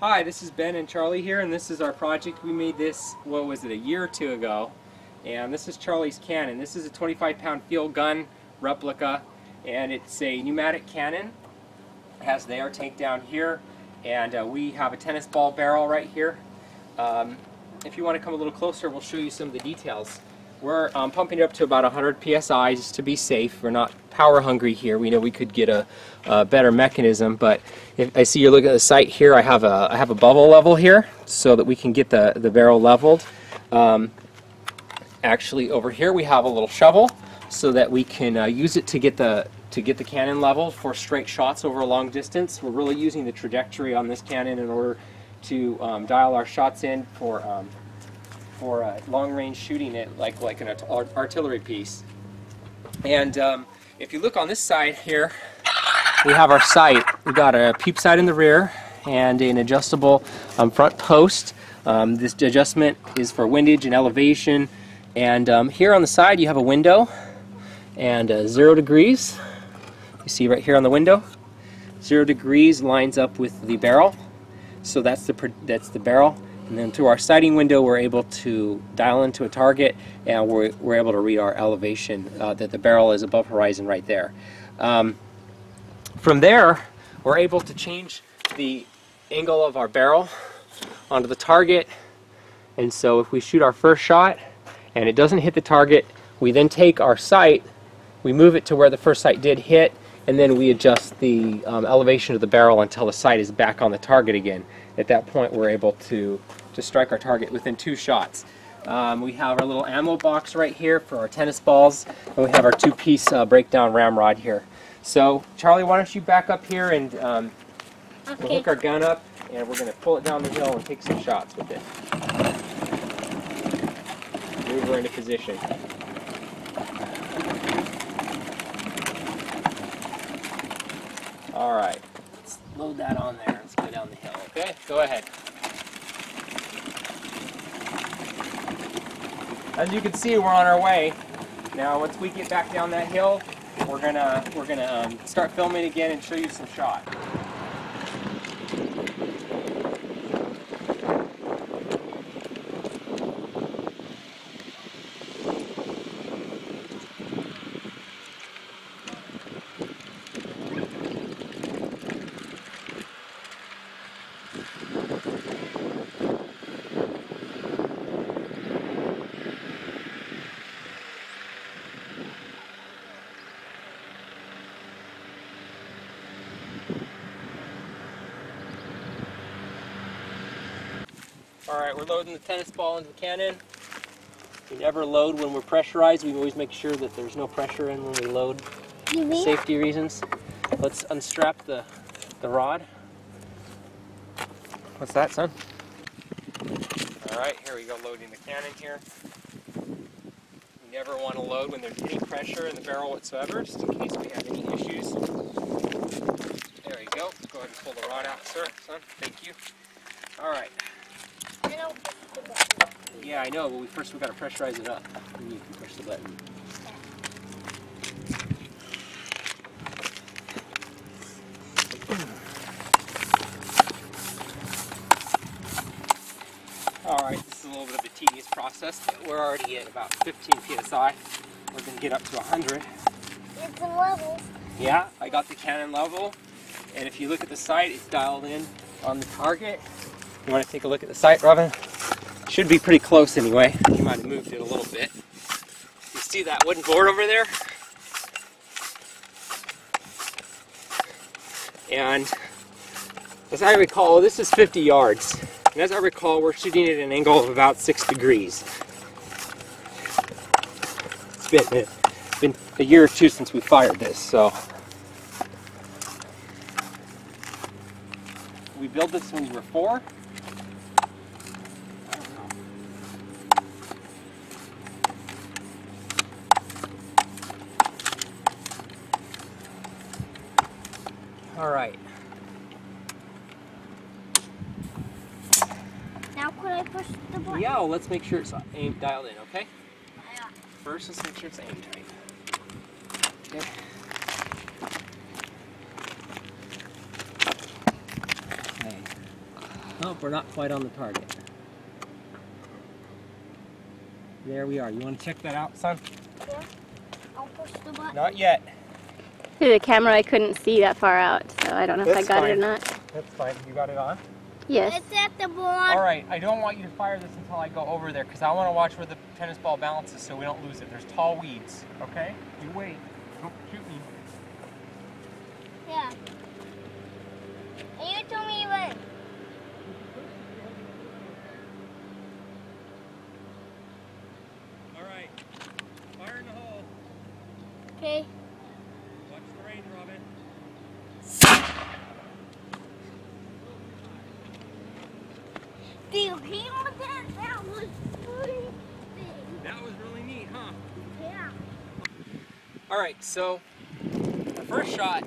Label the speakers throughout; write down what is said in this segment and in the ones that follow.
Speaker 1: Hi, this is Ben and Charlie here, and this is our project. We made this, what was it, a year or two ago. And this is Charlie's cannon. This is a 25 pound field gun replica, and it's a pneumatic cannon. It has the air tank down here, and uh, we have a tennis ball barrel right here. Um, if you want to come a little closer, we'll show you some of the details. We're um, pumping it up to about 100 psi just to be safe. We're not power hungry here. We know we could get a, a, better mechanism, but if I see you're looking at the sight here, I have a I have a bubble level here so that we can get the the barrel leveled. Um, actually, over here we have a little shovel so that we can uh, use it to get the to get the cannon leveled for straight shots over a long distance. We're really using the trajectory on this cannon in order to um, dial our shots in for um, for uh, long range shooting it like, like an art artillery piece. And um, if you look on this side here, we have our sight. We've got a peep sight in the rear and an adjustable um, front post. Um, this adjustment is for windage and elevation. And um, here on the side you have a window and uh, zero degrees. You see right here on the window. Zero degrees lines up with the barrel. So that's the, that's the barrel. And then through our sighting window, we're able to dial into a target and we're, we're able to read our elevation uh, that the barrel is above horizon right there. Um, from there, we're able to change the angle of our barrel onto the target. And so if we shoot our first shot and it doesn't hit the target, we then take our sight, we move it to where the first sight did hit, and then we adjust the um, elevation of the barrel until the sight is back on the target again. At that point, we're able to to strike our target within two shots. Um, we have our little ammo box right here for our tennis balls, and we have our two-piece uh, breakdown ramrod here. So, Charlie, why don't you back up here and um, okay. we'll hook our gun up, and we're going to pull it down the hill and take some shots with it. Move her into position. All right, let's load that on there. Let's go down the hill, okay? Go ahead. As you can see, we're on our way. Now, once we get back down that hill, we're gonna we're gonna um, start filming again and show you some shots. Alright, we're loading the tennis ball into the cannon. We never load when we're pressurized. We always make sure that there's no pressure in when we load for safety reasons. Let's unstrap the, the rod. What's that, son? Alright, here we go loading the cannon here. We never want to load when there's any pressure in the barrel whatsoever, just in case we have any issues. There we go. Let's go ahead and pull the rod out, sir, son. Thank you. Alright. Yeah, I know, but we first we gotta pressurize it up. You can push the button. Alright, this is a little bit of a tedious process, but we're already at about 15 psi. We're gonna get up to 100.
Speaker 2: It's a level.
Speaker 1: Yeah, I got the cannon level, and if you look at the sight, it's dialed in on the target. You want to take a look at the sight, Robin? Should be pretty close anyway. You might have moved it a little bit. You see that wooden board over there? And as I recall, this is 50 yards. And as I recall, we're shooting at an angle of about 6 degrees. It's been, it's been a year or two since we fired this, so we built this when we were four. All right.
Speaker 2: Now could I push the button?
Speaker 1: Yeah, well, let's make sure it's aimed dialed in, okay? Yeah. First, let's make sure it's aimed right. Okay. Okay. Oh, we're not quite on the target. There we are. You want to check that out, son?
Speaker 2: Yeah. I'll push the button.
Speaker 1: Not yet.
Speaker 3: Through the camera, I couldn't see that far out, so I don't know if
Speaker 1: That's
Speaker 3: I got it or not.
Speaker 1: That's fine. You got it on?
Speaker 3: Yes.
Speaker 2: It's at the bottom.
Speaker 1: All right. I don't want you to fire this until I go over there because I want to watch where the tennis ball bounces so we don't lose it. There's tall weeds. Okay? You wait. Don't shoot me.
Speaker 2: Yeah. And you told me when.
Speaker 1: All right. Fire in the hole.
Speaker 2: Okay.
Speaker 1: Watch the range, Robin.
Speaker 2: Do you hear that? That was pretty big.
Speaker 1: That was really neat, huh?
Speaker 2: Yeah.
Speaker 1: All right, so the first shot,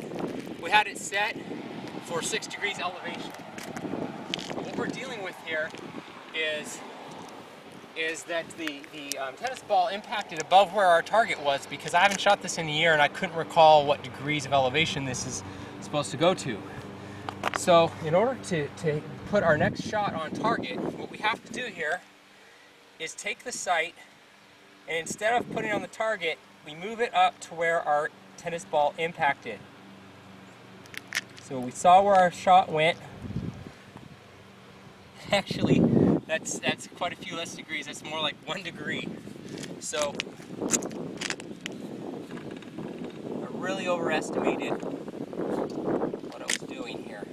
Speaker 1: we had it set for six degrees elevation. What we're dealing with here is is that the, the um, tennis ball impacted above where our target was because I haven't shot this in a year and I couldn't recall what degrees of elevation this is supposed to go to. So in order to, to put our next shot on target, what we have to do here is take the sight and instead of putting it on the target, we move it up to where our tennis ball impacted. So we saw where our shot went. Actually, that's that's quite a few less degrees. That's more like one degree. So I really overestimated what I was doing here.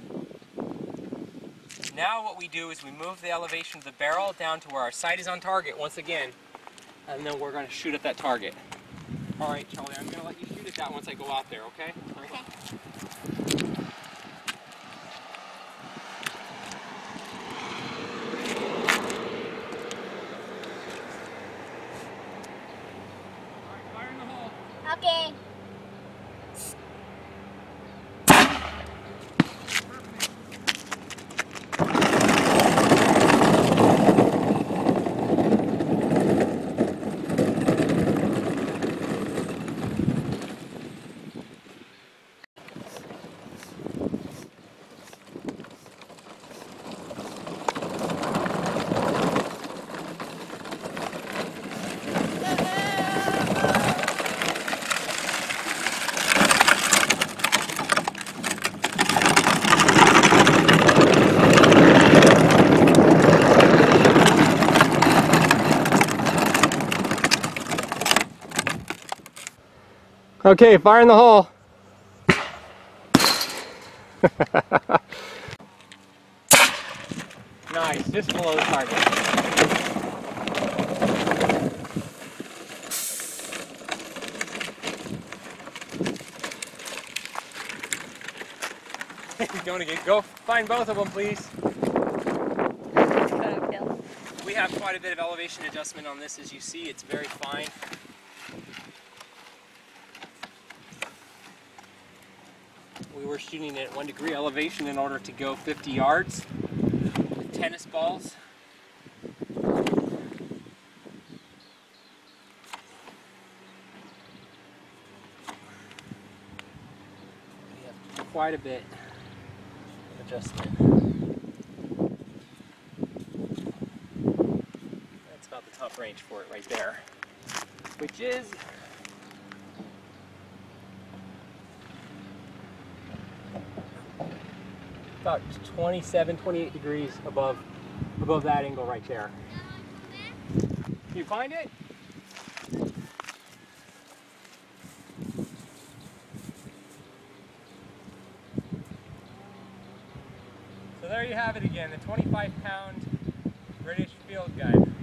Speaker 1: Now what we do is we move the elevation of the barrel down to where our sight is on target once again, and then we're going to shoot at that target. All right, Charlie, I'm going to let you shoot at that once I go out there, okay?
Speaker 2: Okay.
Speaker 1: All right, fire in the hole.
Speaker 2: Okay.
Speaker 1: Okay, fire in the hole. nice, just below the target. Going to get go find both of them, please. We have quite a bit of elevation adjustment on this, as you see. It's very fine. Were shooting at one degree elevation in order to go 50 yards with tennis balls. We have quite a bit of adjustment. That's about the top range for it right there, which is about 27, 28 degrees above above that angle right there. Can you find it? So there you have it again, the 25 pound British field gun.